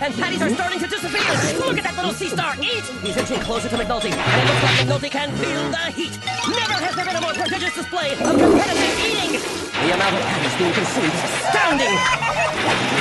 and patties are starting to disappear. Look at that little sea star eat! He's inching closer to McNulty, and it looks like McNulty can feel the heat. Never has there been a more prodigious display of competitive eating. The amount of patties being consumed is astounding.